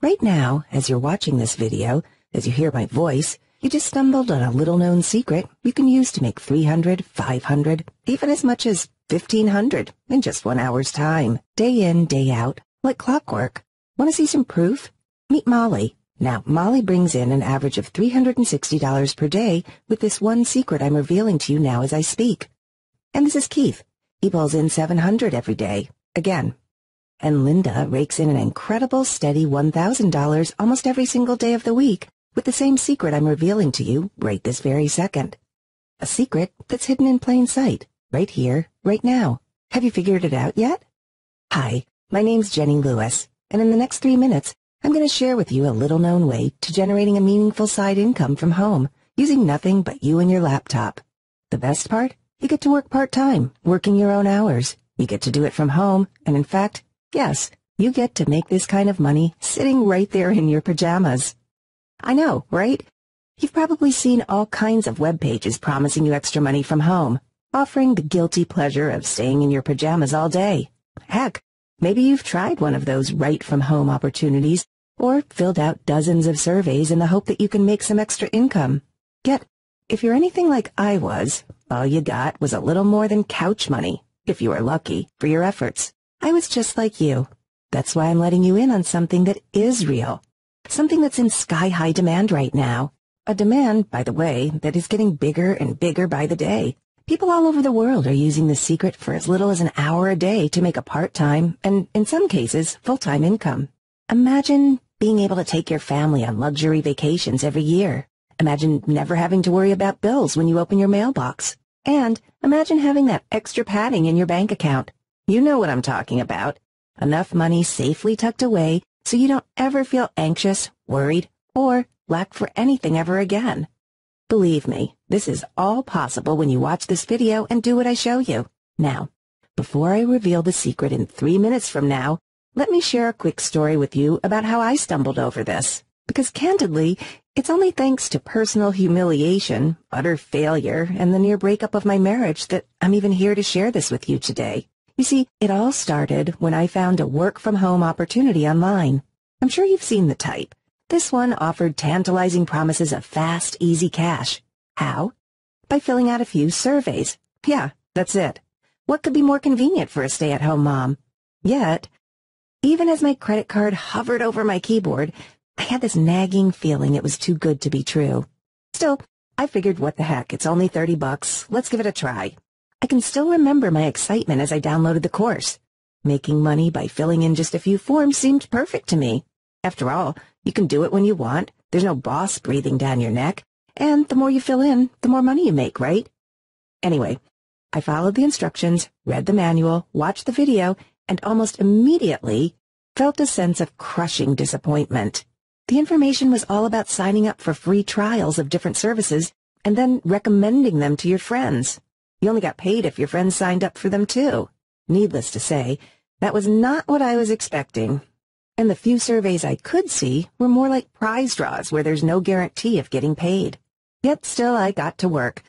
Right now, as you're watching this video, as you hear my voice, you just stumbled on a little-known secret you can use to make 300, 500, even as much as 1500 in just one hour's time, day in, day out, like clockwork. Want to see some proof? Meet Molly. Now, Molly brings in an average of $360 per day with this one secret I'm revealing to you now as I speak. And this is Keith. He pulls in 700 every day. Again. And Linda rakes in an incredible steady $1,000 almost every single day of the week with the same secret I'm revealing to you right this very second. A secret that's hidden in plain sight, right here, right now. Have you figured it out yet? Hi, my name's Jenny Lewis, and in the next three minutes, I'm going to share with you a little-known way to generating a meaningful side income from home using nothing but you and your laptop. The best part? You get to work part-time, working your own hours. You get to do it from home, and in fact, yes, you get to make this kind of money sitting right there in your pajamas. I know, right? You've probably seen all kinds of web pages promising you extra money from home, offering the guilty pleasure of staying in your pajamas all day. Heck, maybe you've tried one of those right-from-home opportunities or filled out dozens of surveys in the hope that you can make some extra income. Yet, if you're anything like I was, all you got was a little more than couch money, if you were lucky, for your efforts. I was just like you. That's why I'm letting you in on something that is real. Something that's in sky-high demand right now. A demand, by the way, that is getting bigger and bigger by the day. People all over the world are using this secret for as little as an hour a day to make a part-time, and in some cases, full-time income. Imagine being able to take your family on luxury vacations every year. Imagine never having to worry about bills when you open your mailbox. And imagine having that extra padding in your bank account. You know what I'm talking about. Enough money safely tucked away so you don't ever feel anxious, worried, or lack for anything ever again. Believe me, this is all possible when you watch this video and do what I show you. Now, before I reveal the secret in three minutes from now, let me share a quick story with you about how I stumbled over this. Because candidly, it's only thanks to personal humiliation, utter failure, and the near breakup of my marriage that I'm even here to share this with you today. You see, it all started when I found a work-from-home opportunity online. I'm sure you've seen the type. This one offered tantalizing promises of fast, easy cash. How? By filling out a few surveys. Yeah, that's it. What could be more convenient for a stay-at-home mom? Yet, even as my credit card hovered over my keyboard, I had this nagging feeling it was too good to be true. Still, I figured what the heck, it's only 30 bucks, let's give it a try. I can still remember my excitement as I downloaded the course. Making money by filling in just a few forms seemed perfect to me. After all, you can do it when you want. There's no boss breathing down your neck. And the more you fill in, the more money you make, right? Anyway, I followed the instructions, read the manual, watched the video, and almost immediately felt a sense of crushing disappointment. The information was all about signing up for free trials of different services and then recommending them to your friends. You only got paid if your friends signed up for them too. Needless to say, that was not what I was expecting. And the few surveys I could see were more like prize draws where there's no guarantee of getting paid. Yet still I got to work.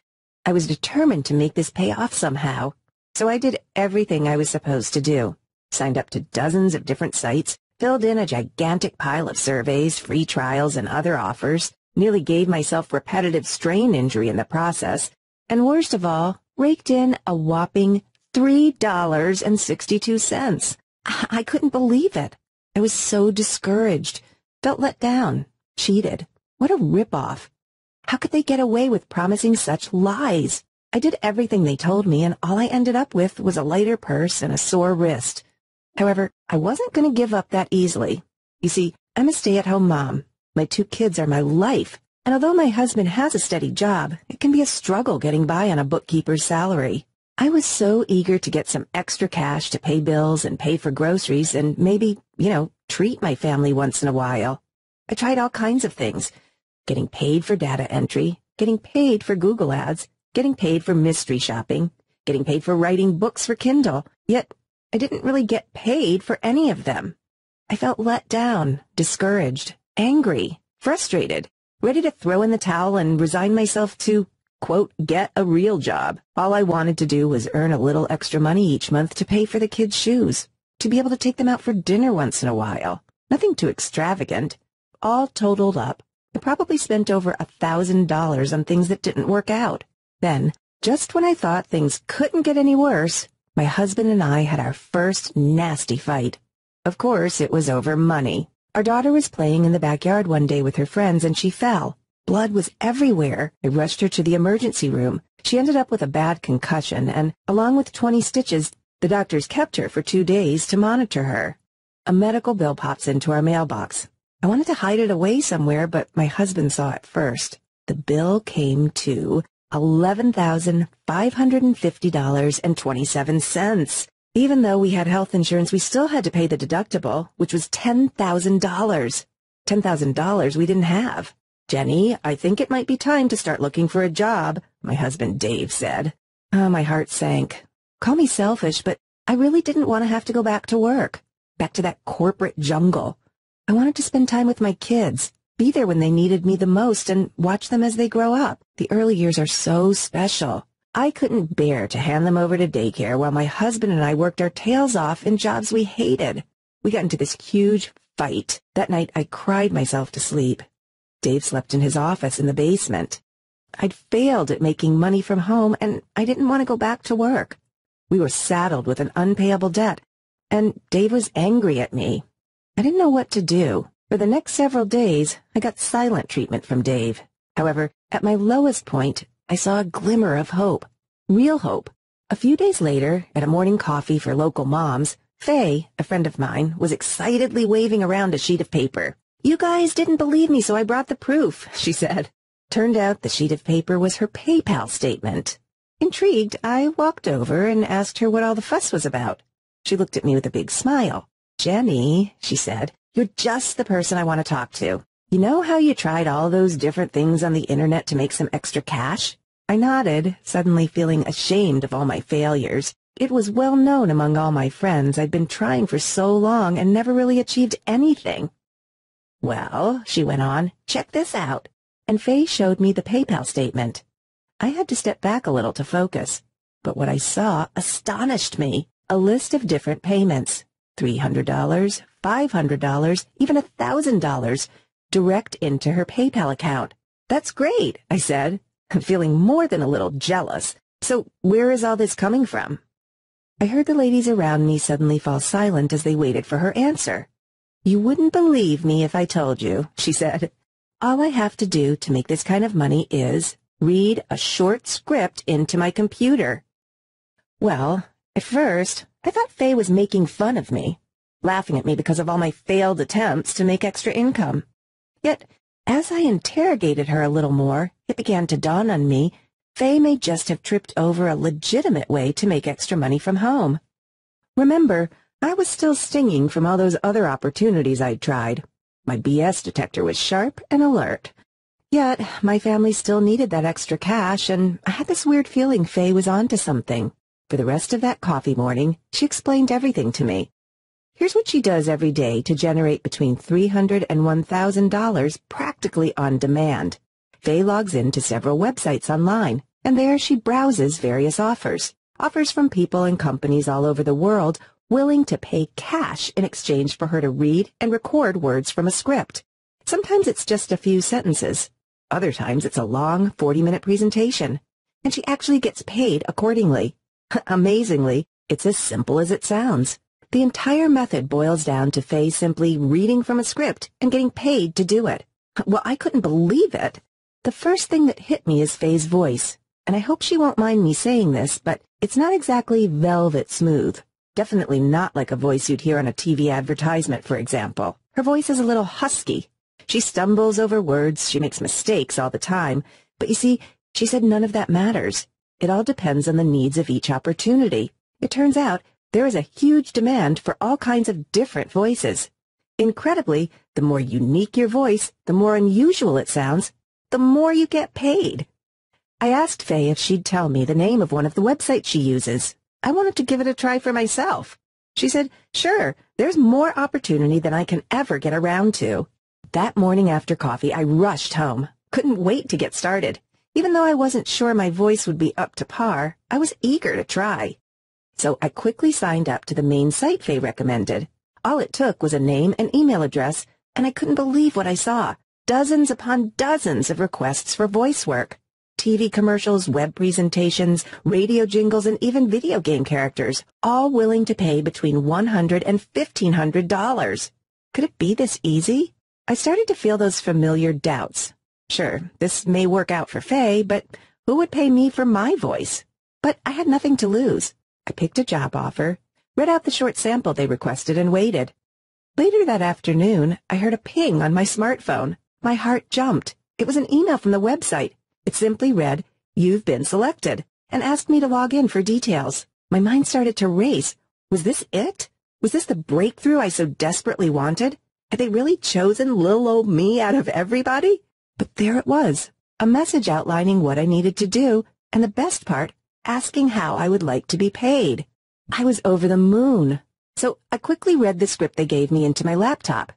I was determined to make this pay off somehow. So I did everything I was supposed to do. Signed up to dozens of different sites, filled in a gigantic pile of surveys, free trials, and other offers, nearly gave myself repetitive strain injury in the process, and worst of all, raked in a whopping $3.62. I couldn't believe it. I was so discouraged, felt let down, cheated. What a ripoff. How could they get away with promising such lies? I did everything they told me, and all I ended up with was a lighter purse and a sore wrist. However, I wasn't going to give up that easily. You see, I'm a stay-at-home mom. My two kids are my life, and although my husband has a steady job, it can be a struggle getting by on a bookkeeper's salary. I was so eager to get some extra cash to pay bills and pay for groceries and maybe, you know, treat my family once in a while. I tried all kinds of things. Getting paid for data entry, getting paid for Google ads, getting paid for mystery shopping, getting paid for writing books for Kindle. Yet, I didn't really get paid for any of them. I felt let down, discouraged, angry, frustrated ready to throw in the towel and resign myself to, quote, get a real job. All I wanted to do was earn a little extra money each month to pay for the kids' shoes, to be able to take them out for dinner once in a while. Nothing too extravagant. All totaled up, I probably spent over a thousand dollars on things that didn't work out. Then, just when I thought things couldn't get any worse, my husband and I had our first nasty fight. Of course, it was over money. Our daughter was playing in the backyard one day with her friends and she fell. Blood was everywhere. I rushed her to the emergency room. She ended up with a bad concussion and, along with 20 stitches, the doctors kept her for two days to monitor her. A medical bill pops into our mailbox. I wanted to hide it away somewhere, but my husband saw it first. The bill came to $11,550.27. Even though we had health insurance, we still had to pay the deductible, which was $10,000. $10,000 we didn't have. Jenny, I think it might be time to start looking for a job, my husband Dave said. Oh, my heart sank. Call me selfish, but I really didn't want to have to go back to work, back to that corporate jungle. I wanted to spend time with my kids, be there when they needed me the most, and watch them as they grow up. The early years are so special. I couldn't bear to hand them over to daycare while my husband and I worked our tails off in jobs we hated. We got into this huge fight. That night I cried myself to sleep. Dave slept in his office in the basement. I'd failed at making money from home and I didn't want to go back to work. We were saddled with an unpayable debt and Dave was angry at me. I didn't know what to do. For the next several days, I got silent treatment from Dave. However, at my lowest point, I saw a glimmer of hope. Real hope. A few days later, at a morning coffee for local moms, Faye, a friend of mine, was excitedly waving around a sheet of paper. You guys didn't believe me, so I brought the proof, she said. Turned out the sheet of paper was her PayPal statement. Intrigued, I walked over and asked her what all the fuss was about. She looked at me with a big smile. Jenny, she said, you're just the person I want to talk to. You know how you tried all those different things on the internet to make some extra cash? I nodded, suddenly feeling ashamed of all my failures. It was well known among all my friends I'd been trying for so long and never really achieved anything. Well, she went on, check this out. And Faye showed me the PayPal statement. I had to step back a little to focus, but what I saw astonished me. A list of different payments. $300, $500, even $1,000 direct into her PayPal account. That's great, I said. Feeling more than a little jealous. So where is all this coming from? I heard the ladies around me suddenly fall silent as they waited for her answer. You wouldn't believe me if I told you, she said. All I have to do to make this kind of money is read a short script into my computer. Well, at first, I thought Faye was making fun of me, laughing at me because of all my failed attempts to make extra income. Yet, as I interrogated her a little more, it began to dawn on me Faye may just have tripped over a legitimate way to make extra money from home. Remember, I was still stinging from all those other opportunities I'd tried. My BS detector was sharp and alert. Yet, my family still needed that extra cash, and I had this weird feeling Faye was onto something. For the rest of that coffee morning, she explained everything to me. Here's what she does every day to generate between $300 and $1,000 practically on demand. Faye logs into several websites online, and there she browses various offers. Offers from people and companies all over the world willing to pay cash in exchange for her to read and record words from a script. Sometimes it's just a few sentences. Other times it's a long 40-minute presentation. And she actually gets paid accordingly. Amazingly, it's as simple as it sounds. The entire method boils down to Faye simply reading from a script and getting paid to do it. Well, I couldn't believe it. The first thing that hit me is Faye's voice, and I hope she won't mind me saying this, but it's not exactly velvet smooth. Definitely not like a voice you'd hear on a TV advertisement, for example. Her voice is a little husky. She stumbles over words, she makes mistakes all the time, but you see, she said none of that matters. It all depends on the needs of each opportunity. It turns out there is a huge demand for all kinds of different voices. Incredibly, the more unique your voice, the more unusual it sounds, the more you get paid. I asked Faye if she'd tell me the name of one of the websites she uses. I wanted to give it a try for myself. She said, sure, there's more opportunity than I can ever get around to. That morning after coffee, I rushed home. Couldn't wait to get started. Even though I wasn't sure my voice would be up to par, I was eager to try. So I quickly signed up to the main site Faye recommended. All it took was a name and email address, and I couldn't believe what I saw. Dozens upon dozens of requests for voice work. TV commercials, web presentations, radio jingles, and even video game characters, all willing to pay between $100 and $1,500. Could it be this easy? I started to feel those familiar doubts. Sure, this may work out for Faye, but who would pay me for my voice? But I had nothing to lose. I picked a job offer, read out the short sample they requested, and waited. Later that afternoon, I heard a ping on my smartphone. My heart jumped. It was an email from the website. It simply read, You've been selected, and asked me to log in for details. My mind started to race. Was this it? Was this the breakthrough I so desperately wanted? Had they really chosen little old me out of everybody? But there it was, a message outlining what I needed to do, and the best part, asking how I would like to be paid. I was over the moon. So I quickly read the script they gave me into my laptop.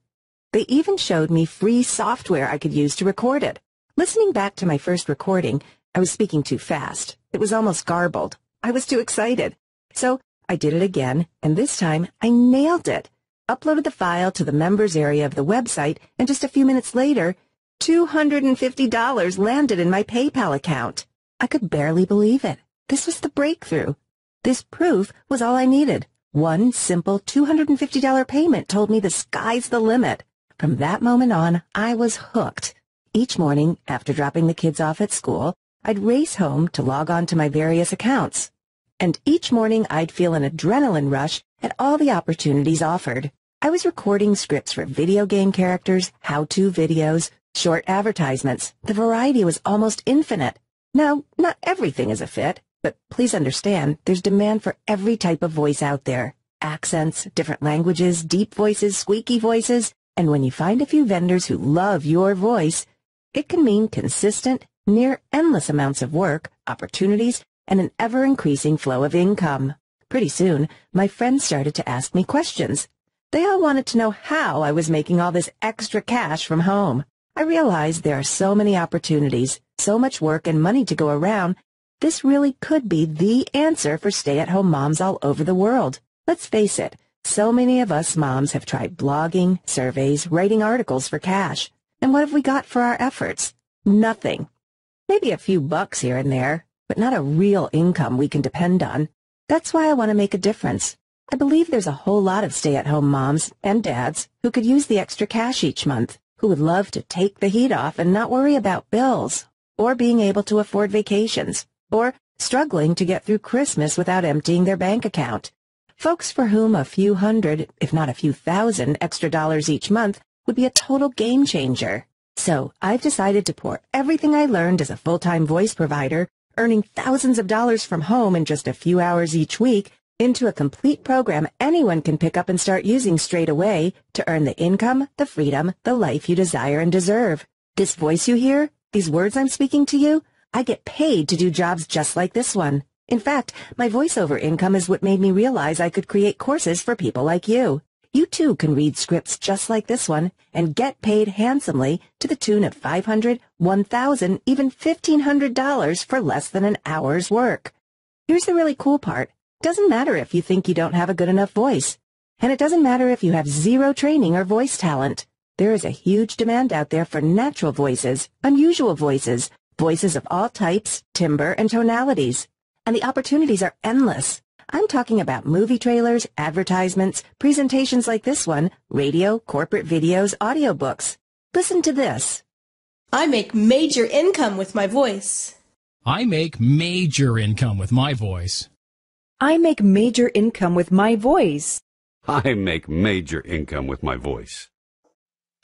They even showed me free software I could use to record it. Listening back to my first recording, I was speaking too fast. It was almost garbled. I was too excited. So I did it again, and this time I nailed it. Uploaded the file to the members area of the website, and just a few minutes later, $250 landed in my PayPal account. I could barely believe it. This was the breakthrough. This proof was all I needed. One simple $250 payment told me the sky's the limit. From that moment on, I was hooked. Each morning, after dropping the kids off at school, I'd race home to log on to my various accounts. And each morning I'd feel an adrenaline rush at all the opportunities offered. I was recording scripts for video game characters, how-to videos, short advertisements. The variety was almost infinite. Now, not everything is a fit, but please understand there's demand for every type of voice out there. Accents, different languages, deep voices, squeaky voices, and when you find a few vendors who love your voice, it can mean consistent, near endless amounts of work, opportunities, and an ever-increasing flow of income. Pretty soon, my friends started to ask me questions. They all wanted to know how I was making all this extra cash from home. I realized there are so many opportunities, so much work and money to go around. This really could be the answer for stay-at-home moms all over the world. Let's face it, so many of us moms have tried blogging, surveys, writing articles for cash. And what have we got for our efforts? Nothing. Maybe a few bucks here and there, but not a real income we can depend on. That's why I want to make a difference. I believe there's a whole lot of stay-at-home moms and dads who could use the extra cash each month, who would love to take the heat off and not worry about bills, or being able to afford vacations, or struggling to get through Christmas without emptying their bank account. Folks for whom a few hundred, if not a few thousand, extra dollars each month would be a total game changer. So I've decided to pour everything I learned as a full-time voice provider, earning thousands of dollars from home in just a few hours each week, into a complete program anyone can pick up and start using straight away to earn the income, the freedom, the life you desire and deserve. This voice you hear, these words I'm speaking to you, I get paid to do jobs just like this one. In fact, my voiceover income is what made me realize I could create courses for people like you. You too can read scripts just like this one and get paid handsomely to the tune of $500, $1,000, even $1,500 for less than an hour's work. Here's the really cool part. Doesn't matter if you think you don't have a good enough voice. And it doesn't matter if you have zero training or voice talent. There is a huge demand out there for natural voices, unusual voices, voices of all types, timbre, and tonalities. And the opportunities are endless. I'm talking about movie trailers, advertisements, presentations like this one, radio, corporate videos, audiobooks. Listen to this. I make major income with my voice. I make major income with my voice. I make major income with my voice. I make major income with my voice.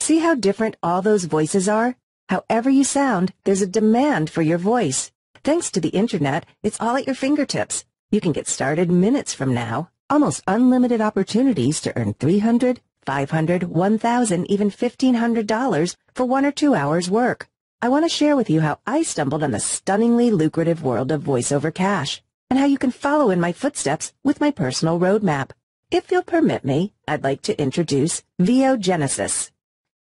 See how different all those voices are? However you sound, there's a demand for your voice. Thanks to the internet, it's all at your fingertips. You can get started minutes from now. Almost unlimited opportunities to earn $300, $500, $1,000, even $1,500 for one or two hours work. I want to share with you how I stumbled on the stunningly lucrative world of voiceover cash and how you can follow in my footsteps with my personal roadmap. If you'll permit me, I'd like to introduce VO Genesis.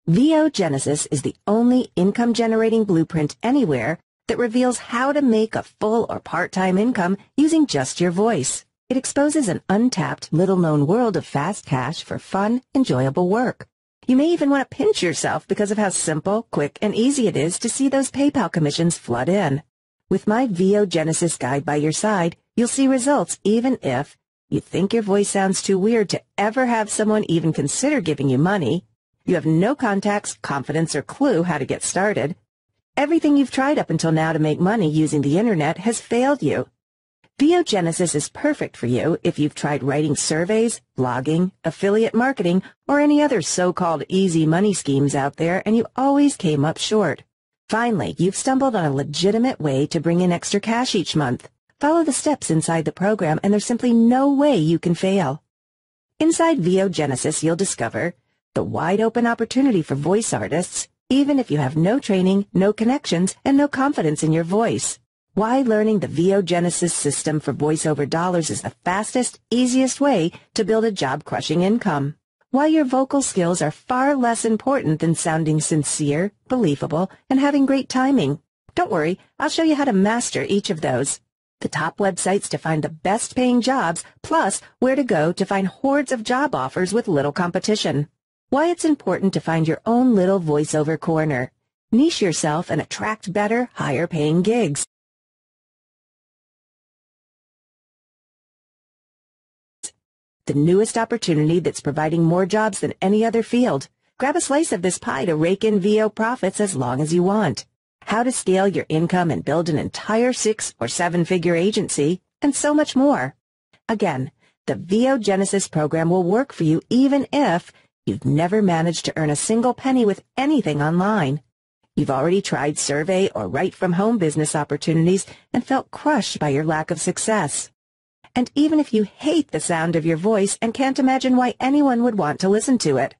VO Genesis is the only income-generating blueprint anywhere that reveals how to make a full or part-time income using just your voice. It exposes an untapped, little-known world of fast cash for fun, enjoyable work. You may even want to pinch yourself because of how simple, quick, and easy it is to see those PayPal commissions flood in. With my VO Genesis guide by your side, you'll see results even if you think your voice sounds too weird to ever have someone even consider giving you money. You have no contacts, confidence, or clue how to get started. Everything you've tried up until now to make money using the internet has failed you. VO Genesis is perfect for you if you've tried writing surveys, blogging, affiliate marketing, or any other so-called easy money schemes out there and you always came up short. Finally, you've stumbled on a legitimate way to bring in extra cash each month. Follow the steps inside the program and there's simply no way you can fail. Inside VO Genesis, you'll discover the wide open opportunity for voice artists, even if you have no training, no connections, and no confidence in your voice. Why learning the VO Genesis system for voiceover dollars is the fastest, easiest way to build a job-crushing income. Why your vocal skills are far less important than sounding sincere, believable, and having great timing. Don't worry, I'll show you how to master each of those the top websites to find the best paying jobs, plus where to go to find hordes of job offers with little competition. Why it's important to find your own little voiceover corner. Niche yourself and attract better, higher paying gigs. The newest opportunity that's providing more jobs than any other field. Grab a slice of this pie to rake in VO profits as long as you want how to scale your income and build an entire six or seven figure agency, and so much more. Again, the VO Genesis program will work for you even if you've never managed to earn a single penny with anything online. You've already tried survey or write from home business opportunities and felt crushed by your lack of success. And even if you hate the sound of your voice and can't imagine why anyone would want to listen to it.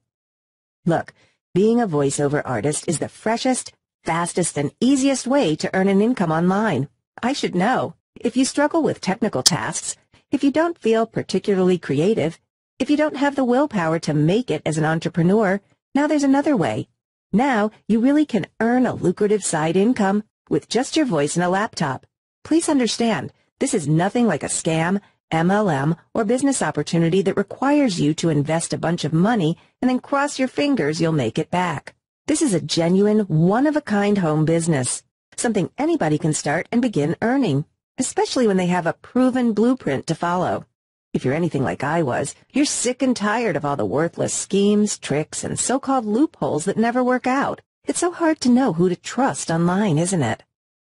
Look, being a voiceover artist is the freshest, fastest and easiest way to earn an income online. I should know. If you struggle with technical tasks, if you don't feel particularly creative, if you don't have the willpower to make it as an entrepreneur, now there's another way. Now you really can earn a lucrative side income with just your voice and a laptop. Please understand, this is nothing like a scam, MLM, or business opportunity that requires you to invest a bunch of money and then cross your fingers you'll make it back. This is a genuine, one-of-a-kind home business, something anybody can start and begin earning, especially when they have a proven blueprint to follow. If you're anything like I was, you're sick and tired of all the worthless schemes, tricks, and so-called loopholes that never work out. It's so hard to know who to trust online, isn't it?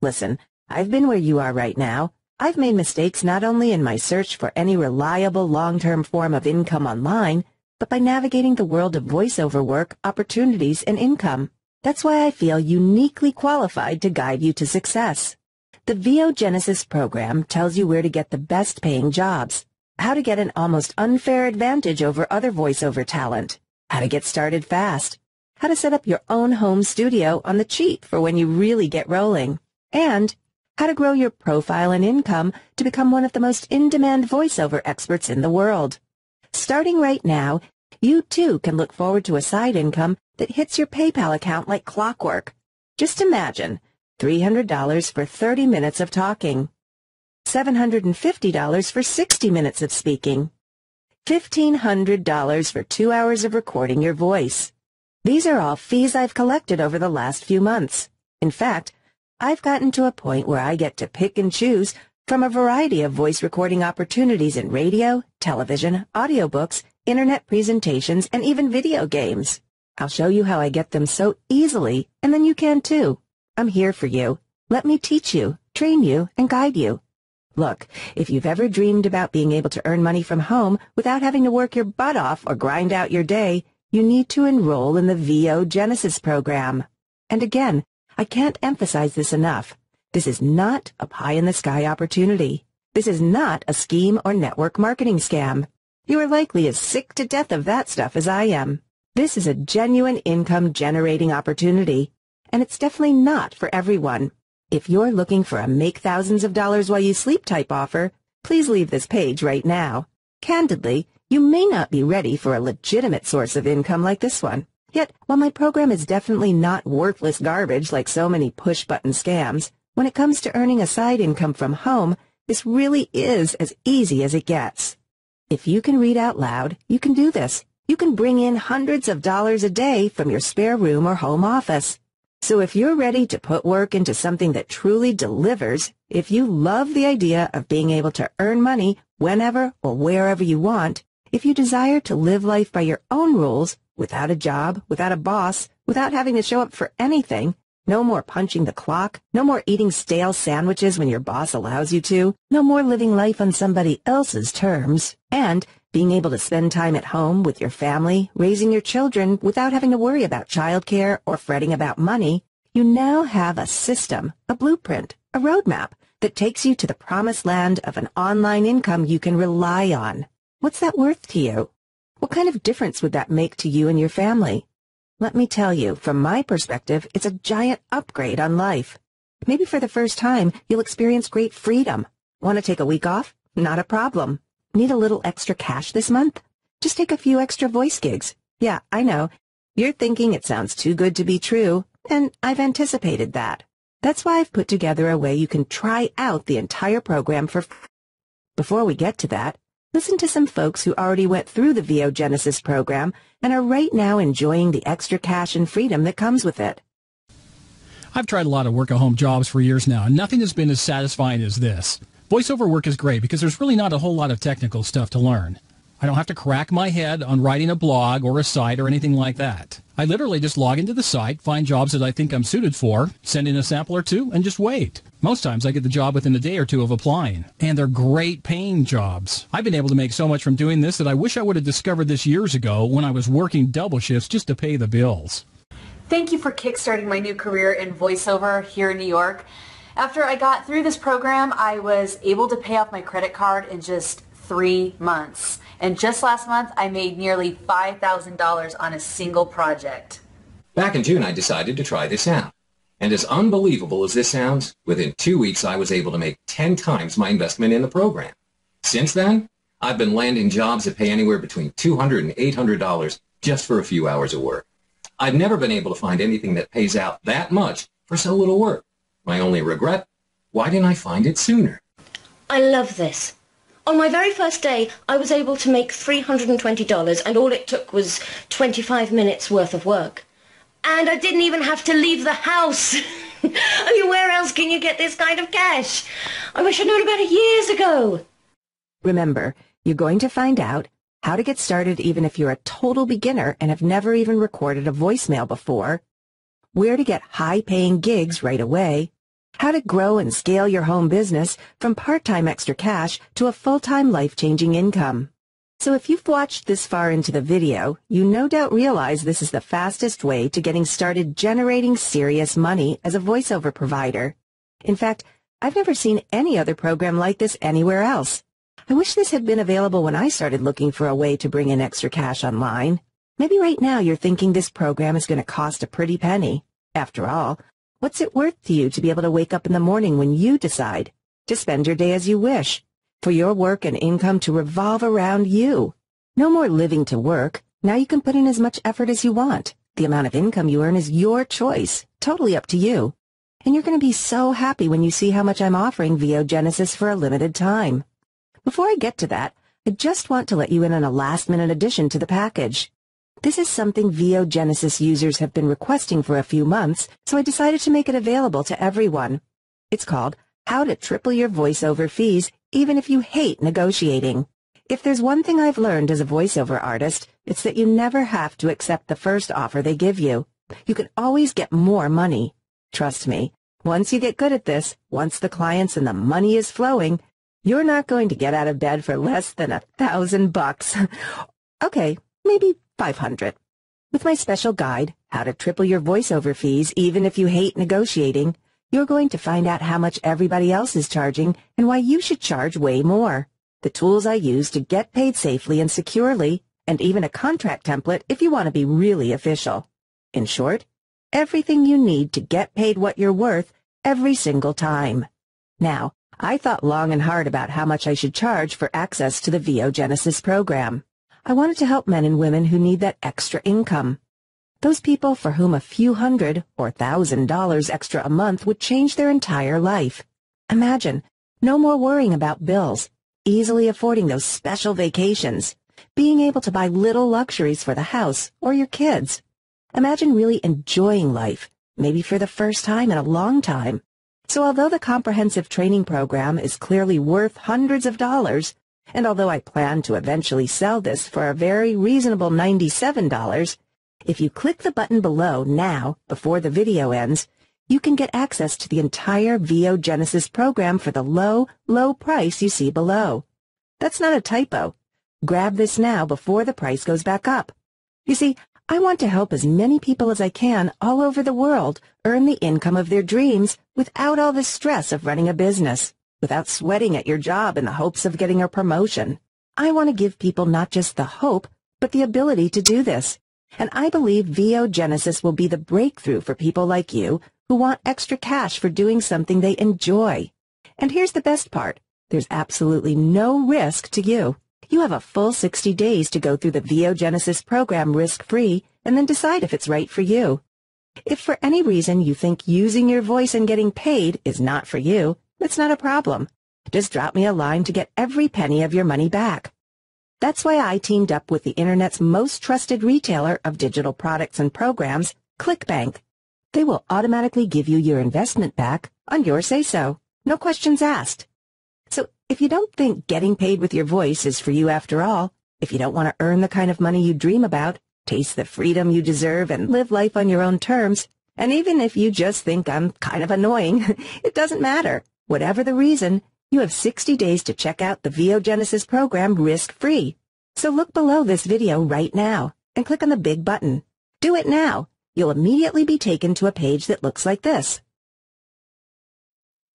Listen, I've been where you are right now. I've made mistakes not only in my search for any reliable long-term form of income online, but by navigating the world of voiceover work, opportunities, and income. That's why I feel uniquely qualified to guide you to success. The VO Genesis program tells you where to get the best paying jobs, how to get an almost unfair advantage over other voiceover talent, how to get started fast, how to set up your own home studio on the cheap for when you really get rolling, and how to grow your profile and income to become one of the most in-demand voiceover experts in the world. Starting right now, you too can look forward to a side income that hits your PayPal account like clockwork. Just imagine $300 for 30 minutes of talking, $750 for 60 minutes of speaking, $1,500 for two hours of recording your voice. These are all fees I've collected over the last few months. In fact, I've gotten to a point where I get to pick and choose from a variety of voice recording opportunities in radio, television, audiobooks, internet presentations, and even video games. I'll show you how I get them so easily, and then you can too. I'm here for you. Let me teach you, train you, and guide you. Look, if you've ever dreamed about being able to earn money from home without having to work your butt off or grind out your day, you need to enroll in the VO Genesis program. And again, I can't emphasize this enough. This is not a pie-in-the-sky opportunity. This is not a scheme or network marketing scam. You are likely as sick to death of that stuff as I am. This is a genuine income-generating opportunity, and it's definitely not for everyone. If you're looking for a make thousands of dollars while you sleep type offer, please leave this page right now. Candidly, you may not be ready for a legitimate source of income like this one. Yet, while my program is definitely not worthless garbage like so many push-button scams, when it comes to earning a side income from home, This really is as easy as it gets. If you can read out loud, you can do this. You can bring in hundreds of dollars a day from your spare room or home office. So if you're ready to put work into something that truly delivers, if you love the idea of being able to earn money whenever or wherever you want, if you desire to live life by your own rules, without a job, without a boss, without having to show up for anything, no more punching the clock, no more eating stale sandwiches when your boss allows you to, no more living life on somebody else's terms, and being able to spend time at home with your family, raising your children without having to worry about childcare or fretting about money, you now have a system, a blueprint, a roadmap that takes you to the promised land of an online income you can rely on. What's that worth to you? What kind of difference would that make to you and your family? Let me tell you, from my perspective, it's a giant upgrade on life. Maybe for the first time, you'll experience great freedom. Want to take a week off? Not a problem. Need a little extra cash this month? Just take a few extra voice gigs. Yeah, I know. You're thinking it sounds too good to be true, and I've anticipated that. That's why I've put together a way you can try out the entire program for Before we get to that, listen to some folks who already went through the VO Genesis program and are right now enjoying the extra cash and freedom that comes with it. I've tried a lot of work at home jobs for years now, and nothing has been as satisfying as this. Voiceover work is great because there's really not a whole lot of technical stuff to learn. I don't have to crack my head on writing a blog or a site or anything like that. I literally just log into the site, find jobs that I think I'm suited for, send in a sample or two, and just wait. Most times I get the job within a day or two of applying. And they're great paying jobs. I've been able to make so much from doing this that I wish I would have discovered this years ago when I was working double shifts just to pay the bills. Thank you for kickstarting my new career in voiceover here in New York. After I got through this program, I was able to pay off my credit card in just three months. And just last month, I made nearly $5,000 on a single project. Back in June, I decided to try this out. And as unbelievable as this sounds, within two weeks, I was able to make 10 times my investment in the program. Since then, I've been landing jobs that pay anywhere between $200 and $800 just for a few hours of work. I've never been able to find anything that pays out that much for so little work. My only regret, why didn't I find it sooner? I love this. On my very first day, I was able to make $320 and all it took was 25 minutes worth of work. And I didn't even have to leave the house. I mean, where else can you get this kind of cash? I wish I'd known about it years ago. Remember, you're going to find out how to get started even if you're a total beginner and have never even recorded a voicemail before, where to get high-paying gigs right away, how to grow and scale your home business from part-time extra cash to a full-time life-changing income. So if you've watched this far into the video, you no doubt realize this is the fastest way to getting started generating serious money as a voiceover provider. In fact, I've never seen any other program like this anywhere else. I wish this had been available when I started looking for a way to bring in extra cash online. Maybe right now you're thinking this program is going to cost a pretty penny. After all, what's it worth to you to be able to wake up in the morning when you decide to spend your day as you wish, for your work and income to revolve around you? No more living to work. Now you can put in as much effort as you want. The amount of income you earn is your choice, totally up to you. And you're going to be so happy when you see how much I'm offering VO Genesis for a limited time. Before I get to that, I just want to let you in on a last-minute addition to the package. This is something VO Genesis users have been requesting for a few months, so I decided to make it available to everyone. It's called How to Triple Your Voiceover Fees Even If You Hate Negotiating. If there's one thing I've learned as a voiceover artist, it's that you never have to accept the first offer they give you. You can always get more money. Trust me, once you get good at this, once the clients and the money is flowing, you're not going to get out of bed for less than a thousand bucks. okay, maybe 500. With my special guide, How to Triple Your Voiceover Fees Even If You Hate Negotiating, you're going to find out how much everybody else is charging and why you should charge way more. The tools I use to get paid safely and securely, and even a contract template if you want to be really official. In short, everything you need to get paid what you're worth every single time. Now, I thought long and hard about how much I should charge for access to the VO Genesis program. I wanted to help men and women who need that extra income. Those people for whom a few hundred or thousand dollars extra a month would change their entire life. Imagine No more worrying about bills, easily affording those special vacations, being able to buy little luxuries for the house or your kids. Imagine really enjoying life, maybe for the first time in a long time. So although the comprehensive training program is clearly worth hundreds of dollars, and although I plan to eventually sell this for a very reasonable $97, if you click the button below now, before the video ends, you can get access to the entire VO Genesis program for the low, low price you see below. That's not a typo. Grab this now before the price goes back up. You see, I want to help as many people as I can all over the world earn the income of their dreams without all the stress of running a business, without sweating at your job in the hopes of getting a promotion. I want to give people not just the hope, but the ability to do this. And I believe VO Genesis will be the breakthrough for people like you who want extra cash for doing something they enjoy. And here's the best part. There's absolutely no risk to you. You have a full 60 days to go through the VO Genesis program risk-free and then decide if it's right for you. If for any reason you think using your voice and getting paid is not for you, it's not a problem. Just drop me a line to get every penny of your money back. That's why I teamed up with the Internet's most trusted retailer of digital products and programs, ClickBank. They will automatically give you your investment back on your say-so. No questions asked. So if you don't think getting paid with your voice is for you after all, if you don't want to earn the kind of money you dream about, taste the freedom you deserve, and live life on your own terms, and even if you just think I'm kind of annoying, it doesn't matter. Whatever the reason, you have 60 days to check out the VO Genesis program risk-free. So look below this video right now and click on the big button. Do it now. You'll immediately be taken to a page that looks like this.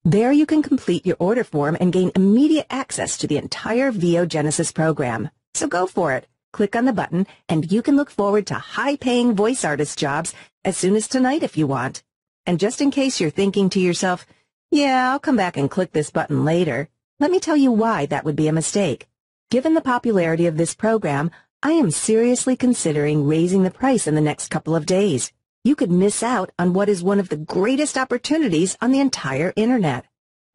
There you can complete your order form and gain immediate access to the entire VO Genesis program. So go for it. Click on the button and you can look forward to high-paying voice artist jobs as soon as tonight if you want. And just in case you're thinking to yourself, yeah, I'll come back and click this button later. Let me tell you why that would be a mistake. Given the popularity of this program, I am seriously considering raising the price in the next couple of days. You could miss out on what is one of the greatest opportunities on the entire Internet.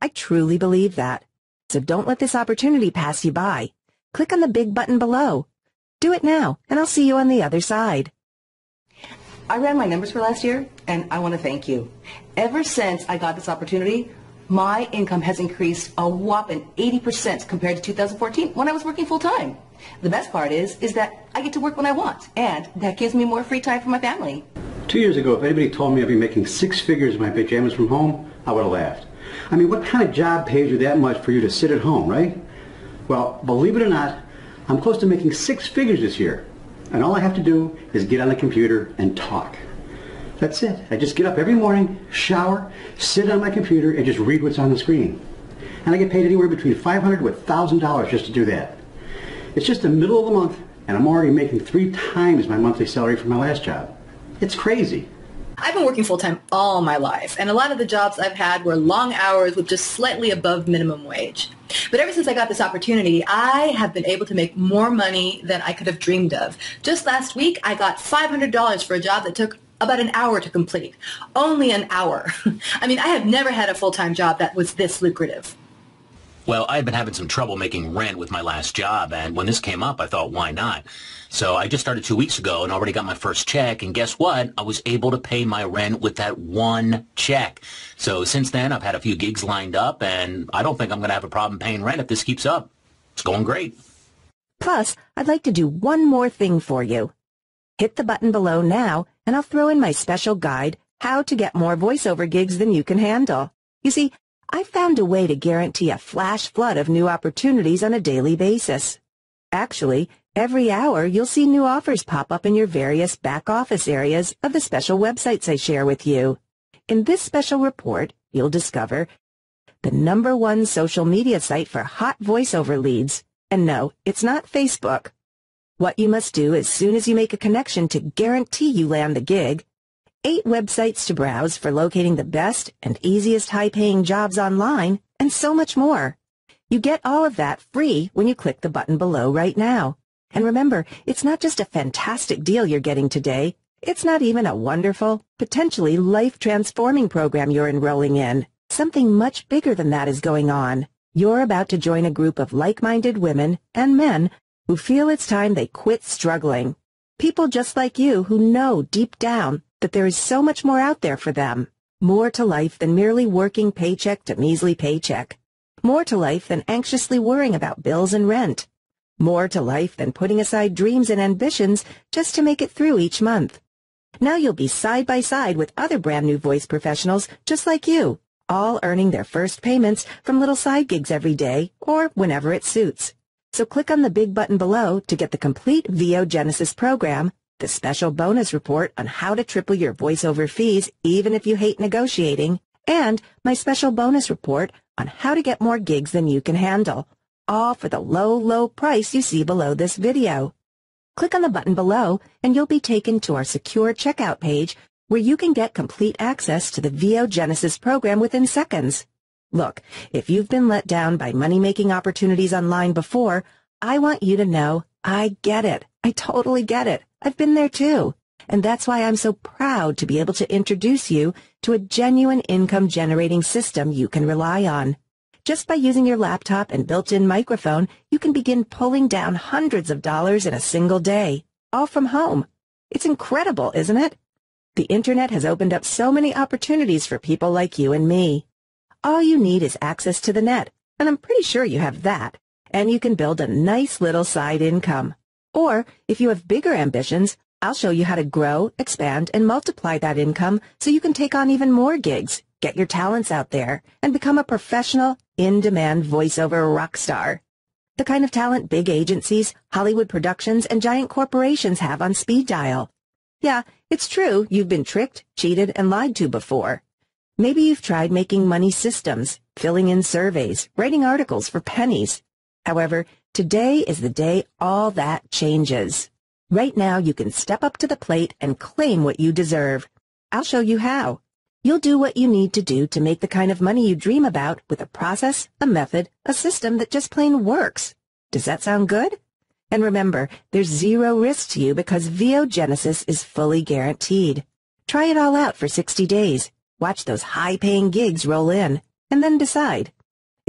I truly believe that. So don't let this opportunity pass you by. Click on the big button below. Do it now, and I'll see you on the other side. I ran my numbers for last year, and I want to thank you. Ever since I got this opportunity, my income has increased a whopping 80% compared to 2014 when I was working full time. The best part is, is that I get to work when I want, and that gives me more free time for my family. Two years ago, if anybody told me I'd be making six figures in my pajamas from home, I would have laughed. I mean, what kind of job pays you that much for you to sit at home, right? Well, believe it or not, I'm close to making six figures this year. And all I have to do is get on the computer and talk. That's it. I just get up every morning, shower, sit on my computer, and just read what's on the screen. And I get paid anywhere between 500 to $1,000 just to do that. It's just the middle of the month, and I'm already making three times my monthly salary from my last job. It's crazy. I've been working full-time all my life, and a lot of the jobs I've had were long hours with just slightly above minimum wage. But ever since I got this opportunity, I have been able to make more money than I could have dreamed of. Just last week, I got $500 for a job that took about an hour to complete. Only an hour. I mean, I have never had a full-time job that was this lucrative. Well, I had been having some trouble making rent with my last job, and when this came up, I thought, why not? So I just started two weeks ago and already got my first check, and guess what? I was able to pay my rent with that one check. So since then, I've had a few gigs lined up, and I don't think I'm going to have a problem paying rent if this keeps up. It's going great. Plus, I'd like to do one more thing for you. Hit the button below now, and I'll throw in my special guide, How to Get More Voiceover Gigs Than You Can Handle. You see, I found a way to guarantee a flash flood of new opportunities on a daily basis. Actually, every hour you'll see new offers pop up in your various back office areas of the special websites I share with you. In this special report, you'll discover the number one social media site for hot voiceover leads. And no, it's not Facebook. What you must do as soon as you make a connection to guarantee you land the gig eight websites to browse for locating the best and easiest high-paying jobs online, and so much more. You get all of that free when you click the button below right now. And remember, it's not just a fantastic deal you're getting today. It's not even a wonderful, potentially life-transforming program you're enrolling in. Something much bigger than that is going on. You're about to join a group of like-minded women and men who feel it's time they quit struggling. People just like you who know deep down that there is so much more out there for them. More to life than merely working paycheck to measly paycheck. More to life than anxiously worrying about bills and rent. More to life than putting aside dreams and ambitions just to make it through each month. Now you'll be side by side with other brand new voice professionals just like you, all earning their first payments from little side gigs every day or whenever it suits. So click on the big button below to get the complete VO Genesis program, the special bonus report on how to triple your voiceover fees even if you hate negotiating, and my special bonus report on how to get more gigs than you can handle all for the low, low price you see below this video. Click on the button below and you'll be taken to our secure checkout page where you can get complete access to the VO Genesis program within seconds. Look, if you've been let down by money-making opportunities online before, I want you to know I get it. I totally get it. I've been there too. And that's why I'm so proud to be able to introduce you to a genuine income generating system you can rely on. Just by using your laptop and built-in microphone, you can begin pulling down hundreds of dollars in a single day, all from home. It's incredible, isn't it? The Internet has opened up so many opportunities for people like you and me. All you need is access to the net, and I'm pretty sure you have that, and you can build a nice little side income. Or, if you have bigger ambitions, I'll show you how to grow, expand, and multiply that income so you can take on even more gigs, get your talents out there, and become a professional, in-demand voiceover rock star. The kind of talent big agencies, Hollywood productions, and giant corporations have on speed dial. Yeah, it's true you've been tricked, cheated, and lied to before. Maybe you've tried making money systems, filling in surveys, writing articles for pennies. However, today is the day all that changes. Right now you can step up to the plate and claim what you deserve. I'll show you how. You'll do what you need to do to make the kind of money you dream about with a process, a method, a system that just plain works. Does that sound good? And remember, there's zero risk to you because VO Genesis is fully guaranteed. Try it all out for 60 days. Watch those high-paying gigs roll in, and then decide.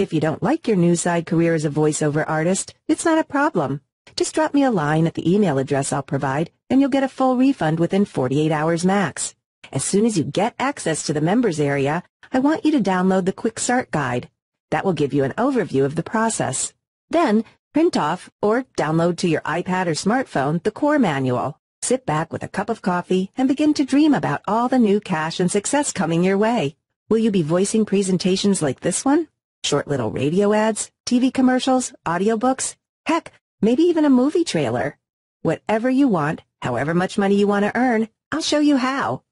If you don't like your new side career as a voiceover artist, it's not a problem. Just drop me a line at the email address I'll provide, and you'll get a full refund within 48 hours max. As soon as you get access to the members area, I want you to download the Quick Start Guide. That will give you an overview of the process. Then, print off or download to your iPad or smartphone the core manual. Sit back with a cup of coffee and begin to dream about all the new cash and success coming your way. Will you be voicing presentations like this one? Short little radio ads, TV commercials, audiobooks? Heck, maybe even a movie trailer. Whatever you want, however much money you want to earn, I'll show you how.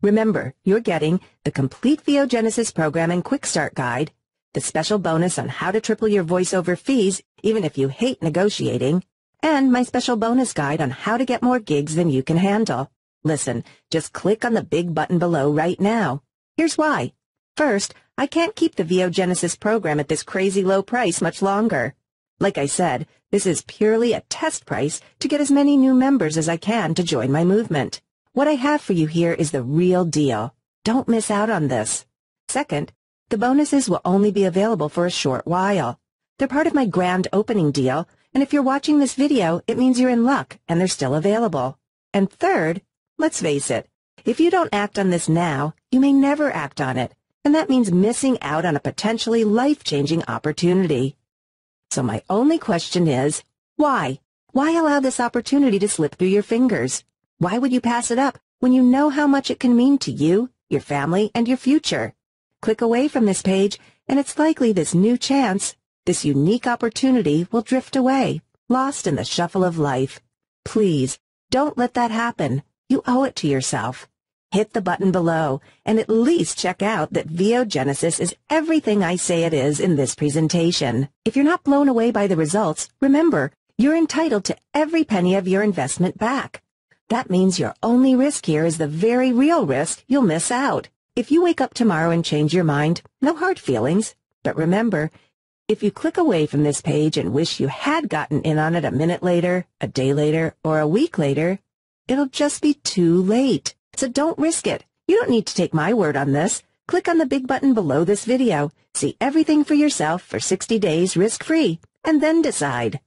Remember, you're getting the complete VO Genesis program and quick start guide, the special bonus on how to triple your voiceover fees even if you hate negotiating, and my special bonus guide on how to get more gigs than you can handle. Listen, just click on the big button below right now. Here's why. First, I can't keep the VO Genesis program at this crazy low price much longer. Like I said, this is purely a test price to get as many new members as I can to join my movement. What I have for you here is the real deal. Don't miss out on this. Second, the bonuses will only be available for a short while. They're part of my grand opening deal, and if you're watching this video, it means you're in luck and they're still available. And third, let's face it, if you don't act on this now, you may never act on it, and that means missing out on a potentially life-changing opportunity. So my only question is, why? Why allow this opportunity to slip through your fingers? Why would you pass it up when you know how much it can mean to you, your family, and your future? Click away from this page, and it's likely this new chance, this unique opportunity will drift away, lost in the shuffle of life. Please, don't let that happen. You owe it to yourself. Hit the button below and at least check out that VO Genesis is everything I say it is in this presentation. If you're not blown away by the results, remember, you're entitled to every penny of your investment back. That means your only risk here is the very real risk you'll miss out. If you wake up tomorrow and change your mind, no hard feelings. But remember, if you click away from this page and wish you had gotten in on it a minute later, a day later, or a week later, it'll just be too late. So don't risk it. You don't need to take my word on this. Click on the big button below this video. See everything for yourself for 60 days risk-free, and then decide.